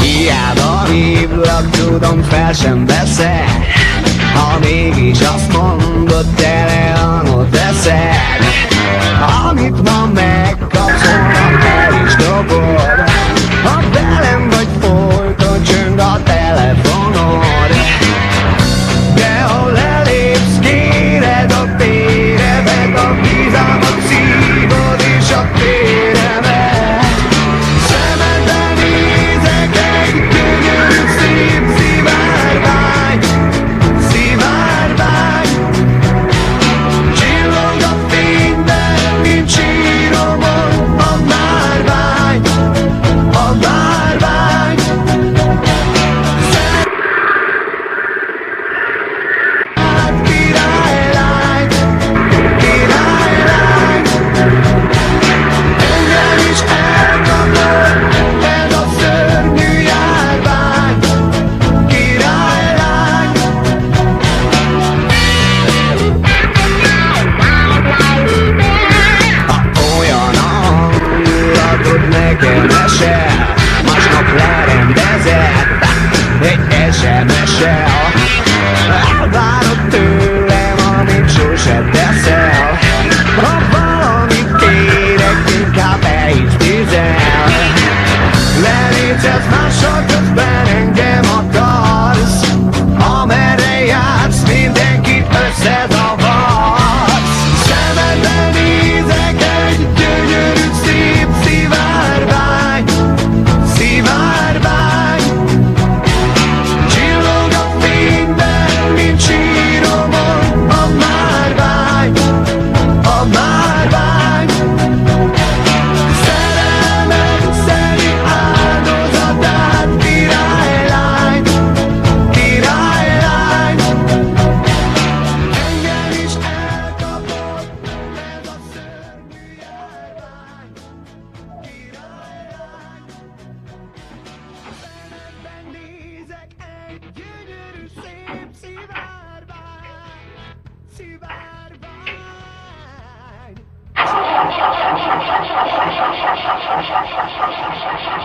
Hiába hívlak, tudom fel sem veszed Ha mégis azt mondod, tele hangot teszed Amit ma megkapsz, i'm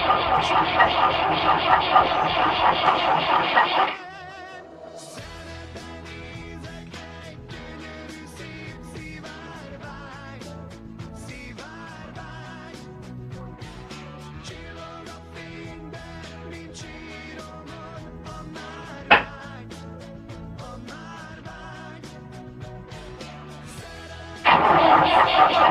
Thank you.